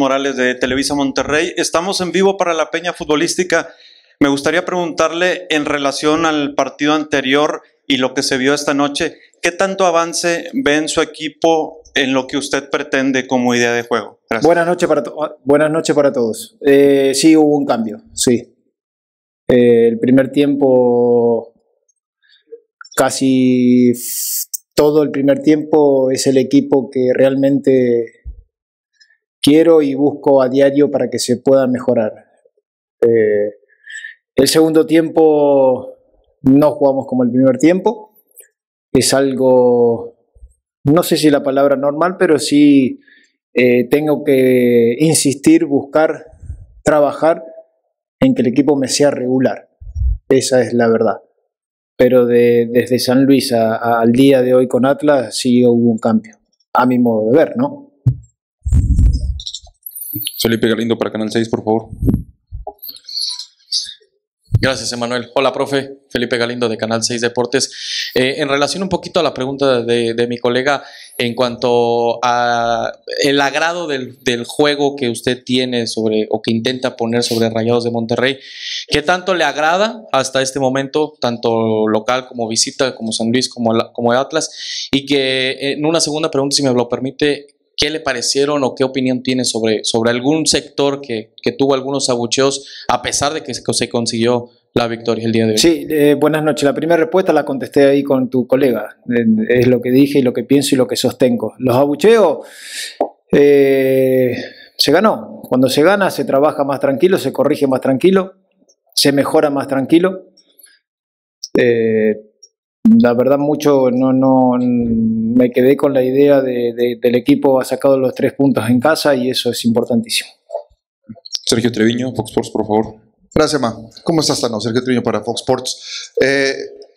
Morales de Televisa Monterrey. Estamos en vivo para la Peña Futbolística. Me gustaría preguntarle en relación al partido anterior y lo que se vio esta noche, ¿qué tanto avance ve en su equipo en lo que usted pretende como idea de juego? Buenas noches para, buenas noches para todos. Eh, sí, hubo un cambio, sí. Eh, el primer tiempo, casi todo el primer tiempo es el equipo que realmente quiero y busco a diario para que se pueda mejorar. Eh, el segundo tiempo no jugamos como el primer tiempo. Es algo, no sé si la palabra normal, pero sí eh, tengo que insistir, buscar, trabajar en que el equipo me sea regular. Esa es la verdad. Pero de, desde San Luis al día de hoy con Atlas sí hubo un cambio, a mi modo de ver, ¿no? Felipe Galindo para Canal 6, por favor. Gracias, Emanuel. Hola, profe. Felipe Galindo de Canal 6 Deportes. Eh, en relación un poquito a la pregunta de, mi colega en cuanto a el agrado del, juego que usted tiene sobre o que intenta poner sobre Rayados de Monterrey, ¿qué tanto le agrada hasta este momento, tanto local como visita, como San Luis, como, como Atlas? Y que en una segunda pregunta, si me lo permite, ¿Qué le parecieron o qué opinión tiene sobre, sobre algún sector que, tuvo algunos abucheos a pesar de que se, consiguió la victoria el día de hoy? Sí, eh, buenas noches. La primera respuesta la contesté ahí con tu colega. es lo que dije y lo que pienso y lo que sostengo. Los abucheos eh, se ganó. Cuando se gana se trabaja más tranquilo, se corrige más tranquilo, se mejora más tranquilo. Eh, la verdad mucho no, no me quedé con la idea de, del equipo ha sacado los tres puntos en casa y eso es importantísimo. Sergio Treviño, Fox Sports, por favor. Gracias, Ma. ¿Cómo estás, Tano? Sergio Treviño para Fox Sports. Eh,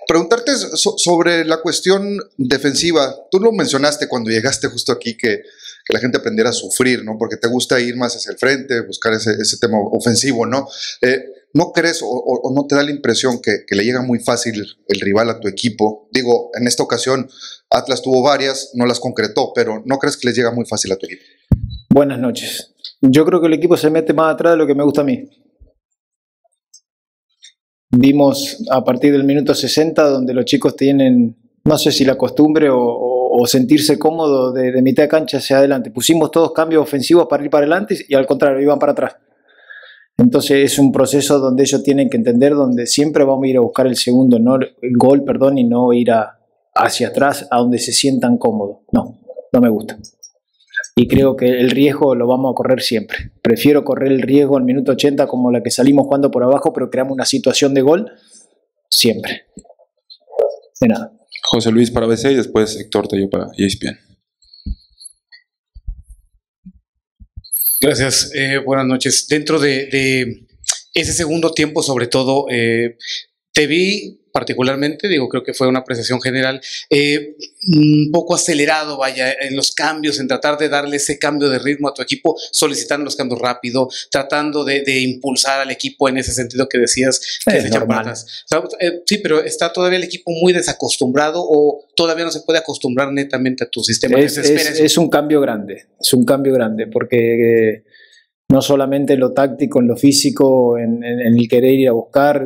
preguntarte sobre la cuestión defensiva. Tú lo mencionaste cuando llegaste justo aquí que, que, la gente aprendiera a sufrir, ¿no? Porque te gusta ir más hacia el frente, buscar ese, ese tema ofensivo, ¿no? Eh, ¿No crees o, no te da la impresión que, le llega muy fácil el rival a tu equipo? Digo, en esta ocasión Atlas tuvo varias, no las concretó, pero ¿no crees que les llega muy fácil a tu equipo? Buenas noches. Yo creo que el equipo se mete más atrás de lo que me gusta a mí. Vimos a partir del minuto 60 donde los chicos tienen, no sé si la costumbre o, sentirse cómodo de, de mitad de cancha hacia adelante. Pusimos todos cambios ofensivos para ir para adelante y al contrario, iban para atrás. Entonces es un proceso donde ellos tienen que entender donde siempre vamos a ir a buscar el segundo gol, perdón, y no ir a, hacia atrás a donde se sientan cómodos. No, no me gusta. Y creo que el riesgo lo vamos a correr siempre. Prefiero correr el riesgo al minuto 80 como la que salimos jugando por abajo, pero creamos una situación de gol siempre. De nada. José Luis para BC y después Héctor Tello para ESPN. Gracias, eh, buenas noches. Dentro de, ese segundo tiempo, sobre todo, eh, te vi particularmente, digo, creo que fue una apreciación general, eh, un poco acelerado, vaya, en los cambios, en tratar de darle ese cambio de ritmo a tu equipo, solicitando los cambios rápido, tratando de, impulsar al equipo en ese sentido que decías que se echa eh, sí, pero está todavía el equipo muy desacostumbrado o todavía no se puede acostumbrar netamente a tu sistema. Es, es, un cambio grande, es un cambio grande, porque... Eh, no solamente en lo táctico, en lo físico, en, en, el querer ir a buscar,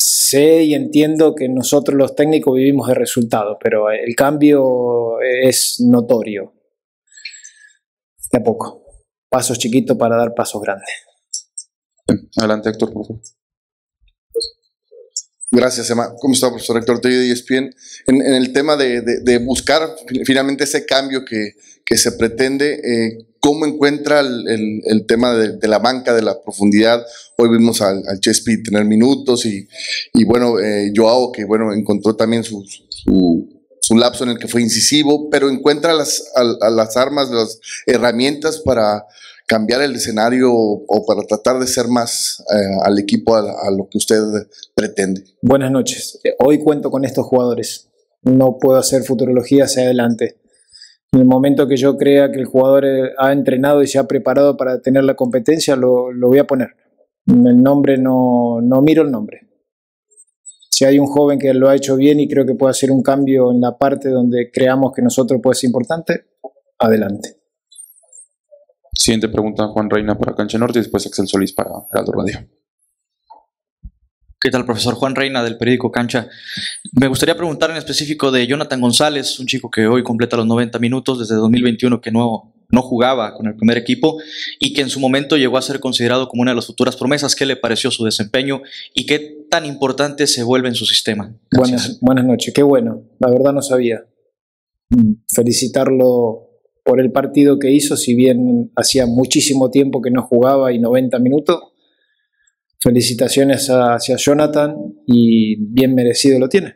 sé y entiendo que nosotros los técnicos vivimos de resultados, pero el cambio es notorio. De a poco. Pasos chiquitos para dar pasos grandes. Adelante, Héctor, por favor. Gracias, Emma. ¿Cómo está, profesor Héctor Tello de ESPN? En, el tema de, de, buscar finalmente ese cambio que, que se pretende, eh, ¿cómo encuentra el, tema de, la banca, de la profundidad? Hoy vimos al, Chespi tener minutos y, y bueno, eh, Joao, que bueno, encontró también su, su, lapso en el que fue incisivo, pero encuentra las, a, las armas, las herramientas para cambiar el escenario o para tratar de ser más eh, al equipo a, lo que usted pretende? Buenas noches. Hoy cuento con estos jugadores. No puedo hacer futurología hacia adelante. En el momento que yo crea que el jugador eh, ha entrenado y se ha preparado para tener la competencia, lo, lo voy a poner. El nombre no, no miro el nombre. Si hay un joven que lo ha hecho bien y creo que puede hacer un cambio en la parte donde creamos que nosotros puede ser importante, adelante. Siguiente pregunta, Juan Reina para Cancha Norte y después Axel Solís para Heraldo Radio. ¿Qué tal, profesor Juan Reina del periódico Cancha? Me gustaría preguntar en específico de Jonathan González, un chico que hoy completa los 90 minutos desde 2021 que no, no jugaba con el primer equipo y que en su momento llegó a ser considerado como una de las futuras promesas. ¿Qué le pareció su desempeño y qué tan importante se vuelve en su sistema? Buenas, buenas noches, qué bueno, la verdad no sabía. Mm, Felicitarlo por el partido que hizo, si bien hacía muchísimo tiempo que no jugaba y 90 minutos. Felicitaciones hacia Jonathan y bien merecido lo tiene.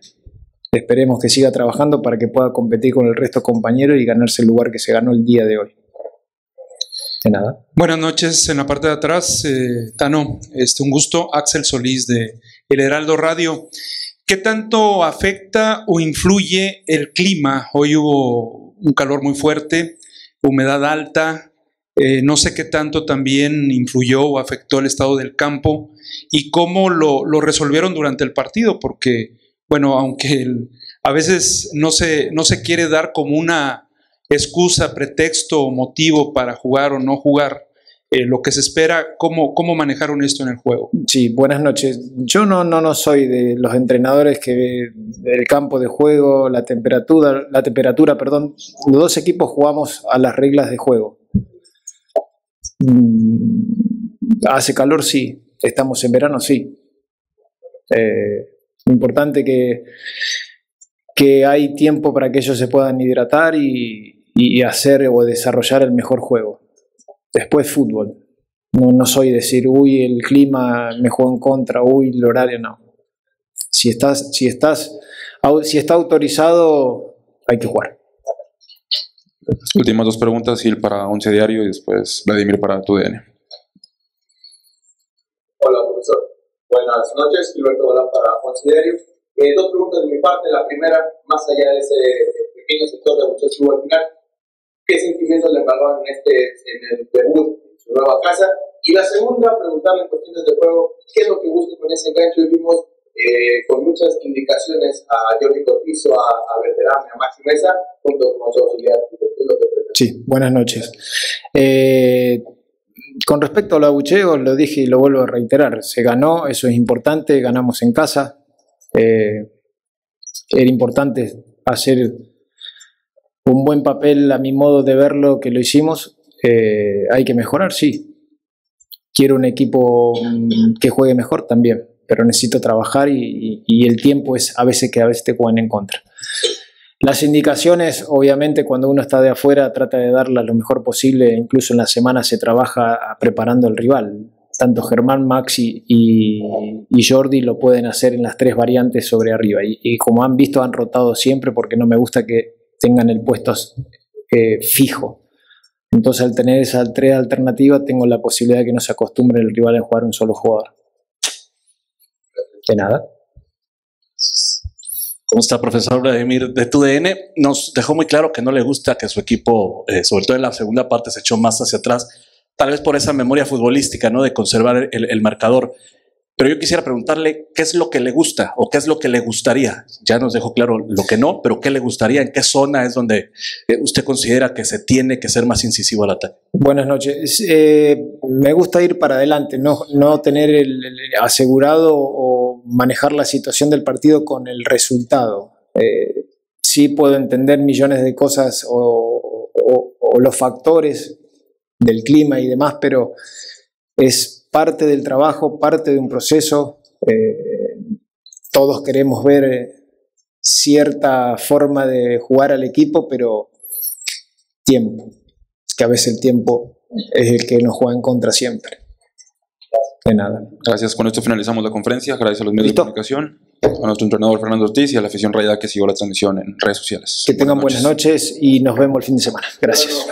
Esperemos que siga trabajando para que pueda competir con el resto de compañeros y ganarse el lugar que se ganó el día de hoy. De nada. Buenas noches, en la parte de atrás, eh, Tano, este, un gusto, Axel Solís de El Heraldo Radio. ¿Qué tanto afecta o influye el clima? Hoy hubo un calor muy fuerte, humedad alta, eh, no sé qué tanto también influyó o afectó el estado del campo y cómo lo, lo resolvieron durante el partido, porque, bueno, aunque a veces no se, no se quiere dar como una excusa, pretexto o motivo para jugar o no jugar, eh, lo que se espera, ¿cómo, ¿cómo manejaron esto en el juego? Sí, buenas noches. Yo no, no, no soy de los entrenadores que del campo de juego, la temperatura, la temperatura, perdón. Los dos equipos jugamos a las reglas de juego. Mm, Hace calor, sí. Estamos en verano, sí. Eh, importante que, que hay tiempo para que ellos se puedan hidratar y, hacer o desarrollar el mejor juego. Después fútbol. No, no soy decir, uy, el clima me juega en contra, uy, el horario, no. Si estás, si estás, si está autorizado, hay que jugar. Últimas dos preguntas, Gil para Once Diario y después Vladimir para TUDN. Hola, profesor. Buenas noches. Gilberto Balán para Once Diario. Eh, dos preguntas de mi parte. La primera, más allá de ese pequeño sector de muchachos al final, ¿qué sentimientos le embargaron en, este, en el debut en su nueva casa? Y la segunda, preguntarle en cuestiones de juego, ¿qué es lo que busca con ese enganche? Hoy vimos eh, con muchas indicaciones a Jordi Cortizo, a, a a Maxi Mesa, junto con su auxiliar. Sí, buenas noches. Eh, con respecto a los abucheos, lo dije y lo vuelvo a reiterar. Se ganó, eso es importante, ganamos en casa. Eh, era importante hacer un buen papel a mi modo de verlo que lo hicimos. Eh, hay que mejorar, sí. Quiero un equipo mm, que juegue mejor también, pero necesito trabajar y, y- y el tiempo es a veces que a veces te juegan en contra. Las indicaciones, obviamente, cuando uno está de afuera, trata de darlas lo mejor posible. Incluso en la semana se trabaja preparando al rival. Tanto Germán, Maxi y, y Jordi lo pueden hacer en las tres variantes sobre arriba. Y, como han visto, han rotado siempre porque no me gusta que tengan el puesto eh, fijo. Entonces, al tener esas tres alternativas, tengo la posibilidad de que no se acostumbre el rival a jugar un solo jugador. De nada. ¿Cómo está, profesor Vladimir? De TUDN nos dejó muy claro que no le gusta que su equipo, eh, sobre todo en la segunda parte, se echó más hacia atrás, tal vez por esa memoria futbolística, ¿no? De conservar el marcador. Pero yo quisiera preguntarle qué es lo que le gusta o qué es lo que le gustaría. Ya nos dejó claro lo que no, pero qué le gustaría, en qué zona es donde eh, usted considera que se tiene que ser más incisivo al ataque. Buenas noches. Eh, me gusta ir para adelante, no, no tener el, asegurado o manejar la situación del partido con el resultado. Eh, sí puedo entender millones de cosas o- o los factores del clima y demás, pero es parte del trabajo, parte de un proceso. Eh, todos queremos ver eh, cierta forma de jugar al equipo, pero tiempo es que a veces el tiempo es el que nos juega en contra siempre. De nada. Gracias. Con esto finalizamos la conferencia. Gracias a los medios ¿Listo? de comunicación, a nuestro entrenador Fernando Ortiz y a la afición rayada que siguió la transmisión en redes sociales. Que tengan buenas noches y nos vemos el fin de semana. Gracias.